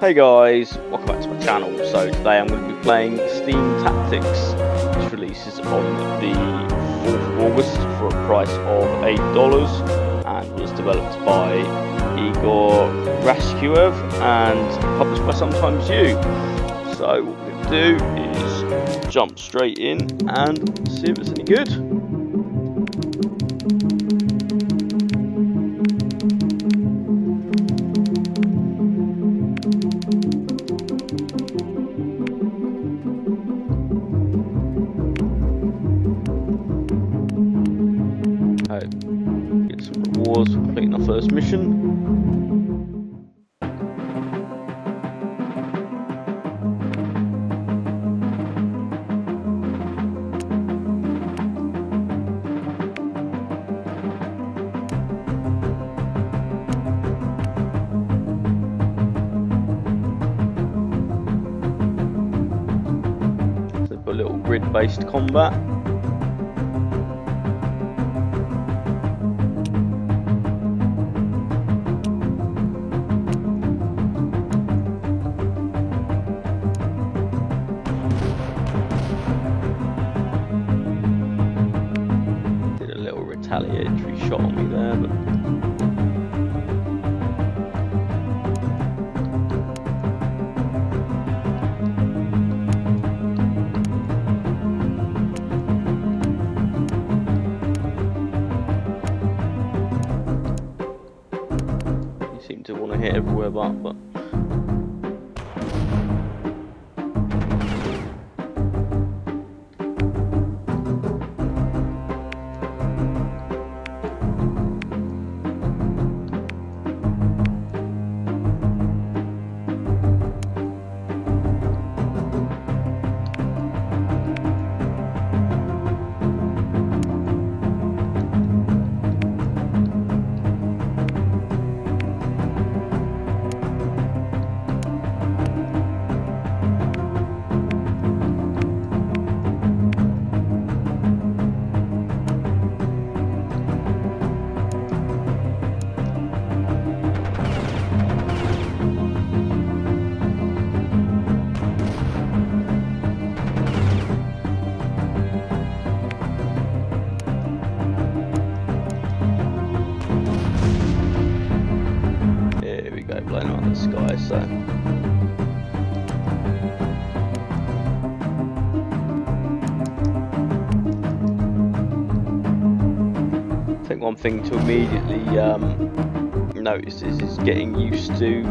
Hey guys, welcome back to my channel. So today I'm going to be playing Steam Tactics, which releases on the 4th of August for a price of $8 and was developed by Igor Rashkuev and published by Sometimes You. So what we're going to do is jump straight in and see if it's any good. First mission. A little grid-based combat. Shot on me there, but thing to immediately um, notice is, is getting used to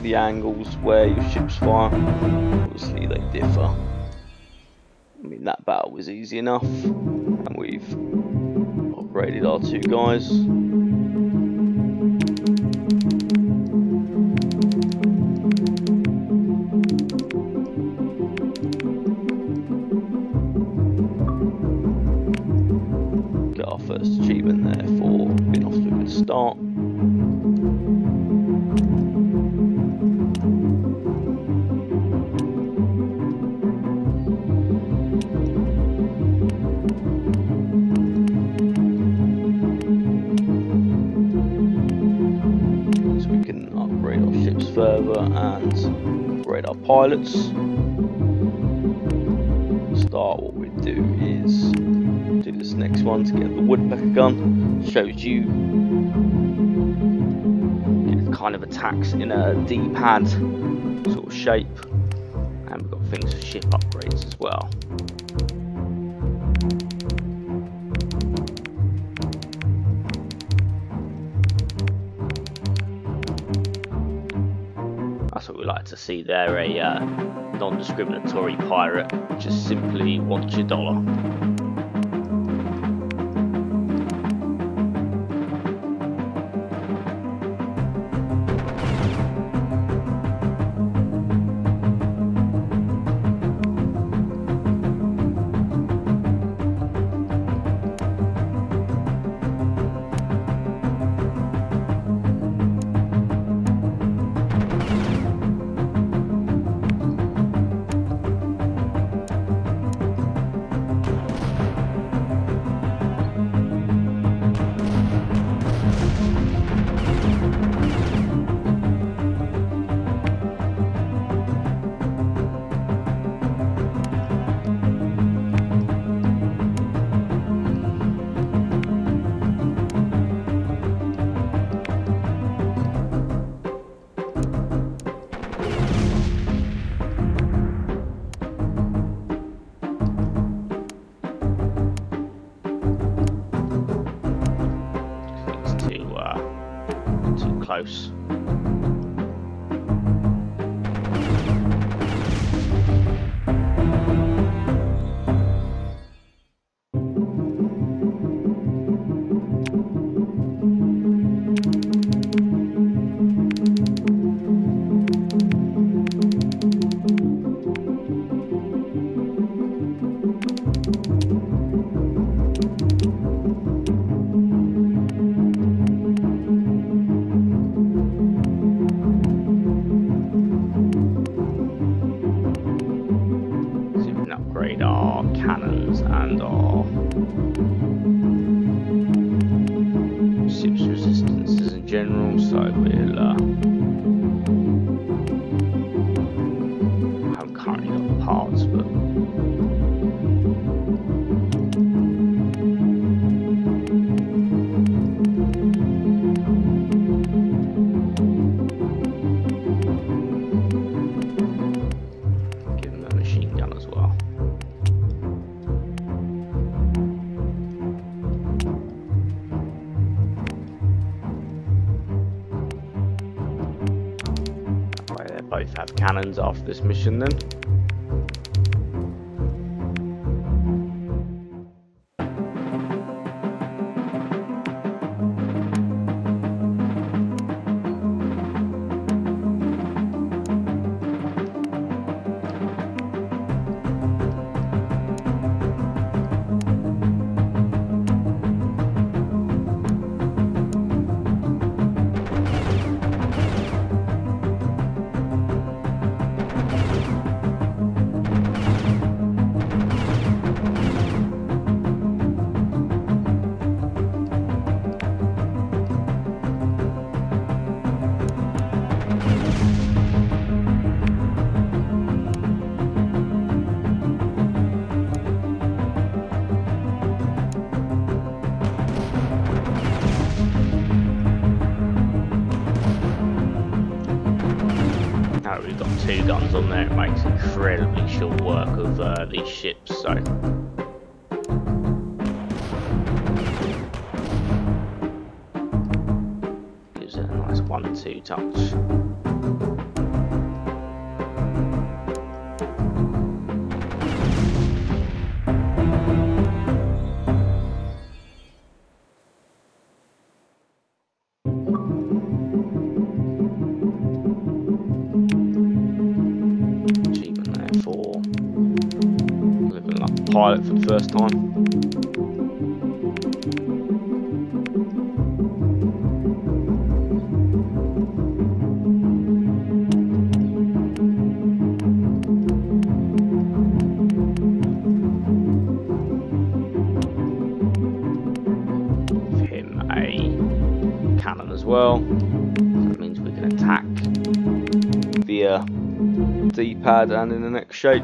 the angles where your ships fire. Obviously they differ. I mean that battle was easy enough and we've upgraded our two guys. Pilots. Start what we do is do this next one to get the woodpecker gun. Shows you it kind of attacks in a D-pad sort of shape. And we've got things for ship upgrades as well. That's what we like to see there, a uh, non-discriminatory pirate, just simply wants your dollar. Too close. cannons and our after this mission then. Uh, these ships, so... Gives it a nice one-two touch. For the first time. him a cannon as well. That means we can attack via D-pad and in the next shape.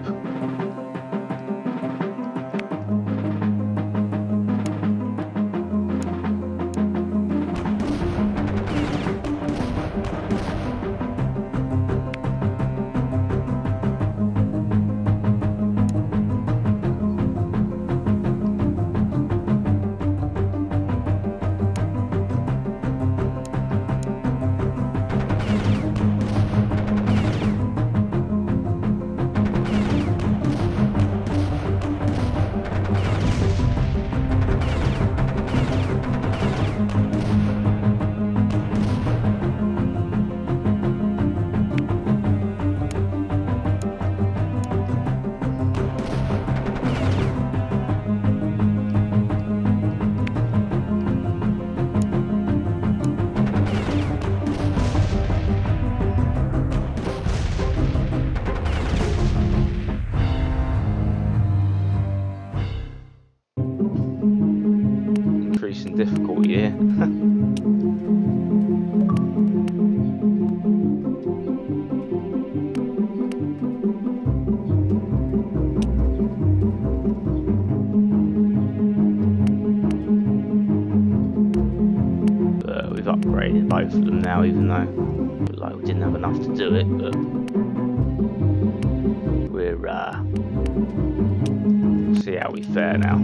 See how we fare now.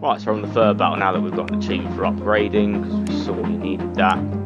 Right, so we're on the third battle now that we've got an achievement for upgrading, because we saw we needed that.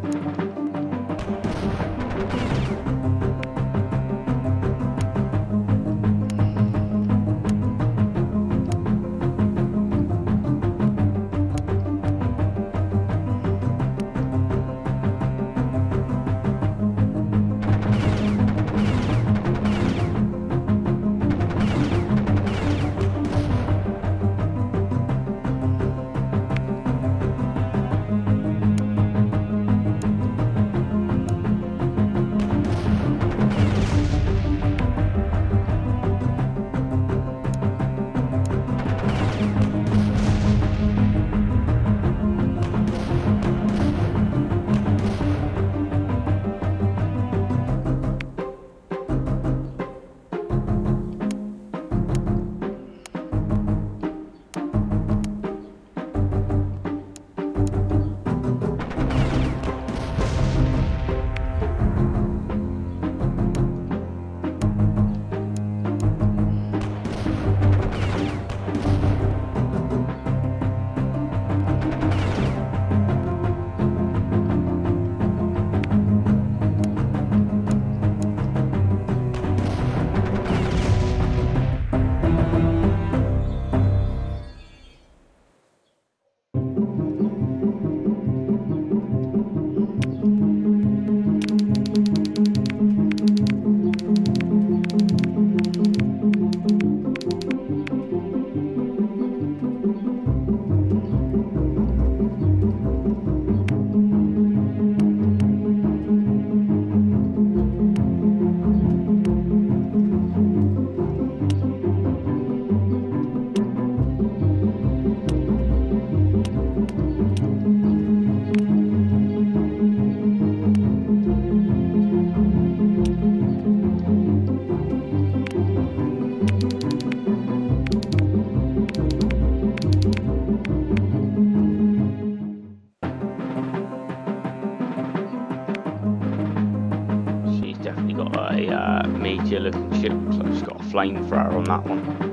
Flamethrower on that one.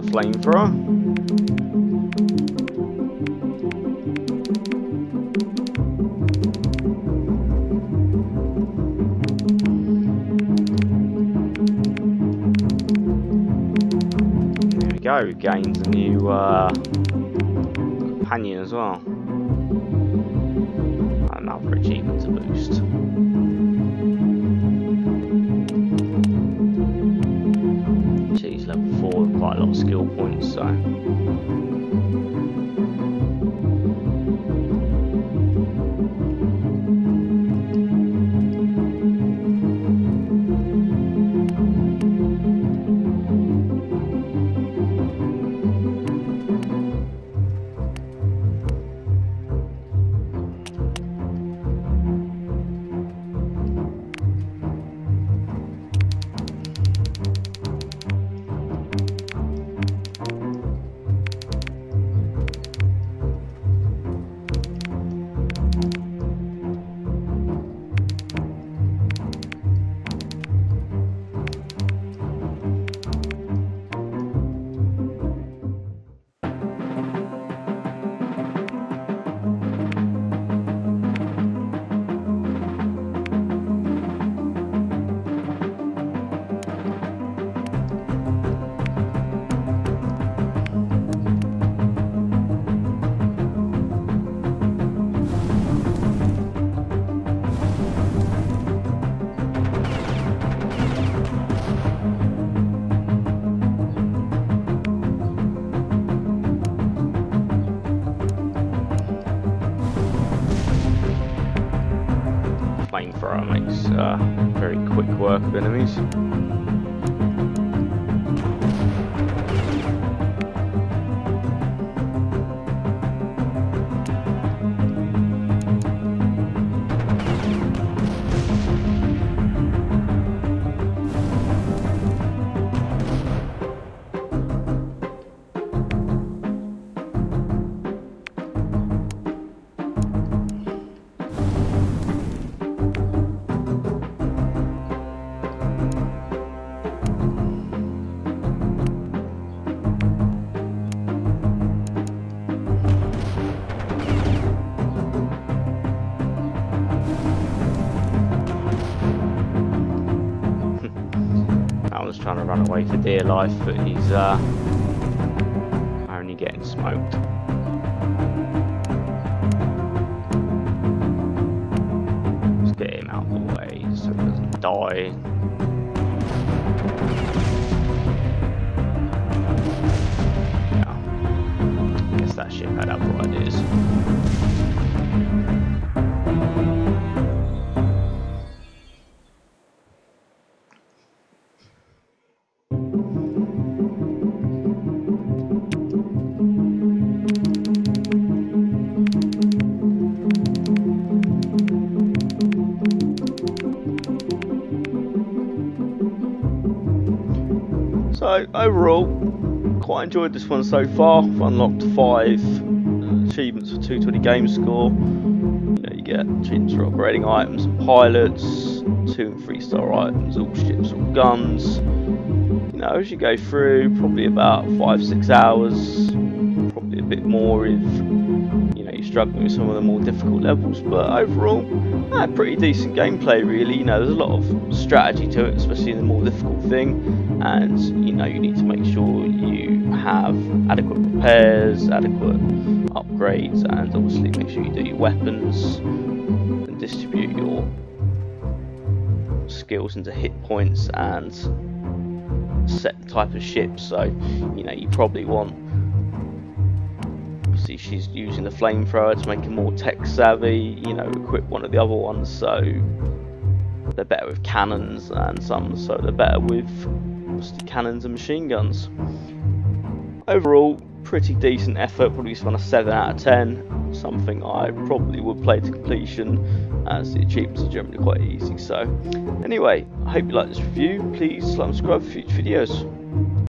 Flamethrower. There we go, gains a new uh, companion as well. Quite a lot of skill points, so uh, very quick work of enemies. Run away for dear life, but he's uh, only getting smoked. Let's get him out of the way so he doesn't die. Yeah. Guess that ship had other overall, quite enjoyed this one so far. I've unlocked five achievements for 220 game score. You know, you get achievements for upgrading items pilots, two and three star items, all ships, all guns. You know, as you go through, probably about five, six hours, probably a bit more if struggling with some of the more difficult levels. But overall, uh, pretty decent gameplay, really. You know, there's a lot of strategy to it, especially in the more difficult thing. And you know, you need to make sure you have adequate repairs, adequate upgrades, and obviously make sure you do your weapons and distribute your skills into hit points and set type of ship. So, you know, you probably want obviously she's using the flamethrower to make her more tech savvy, you know, equip one of the other ones so they're better with cannons and some so they're better with cannons and machine guns. Overall, pretty decent effort, probably spun a 7 out of 10, something I probably would play to completion as the achievements are generally quite easy. So anyway, I hope you like this review, please like and subscribe for future videos.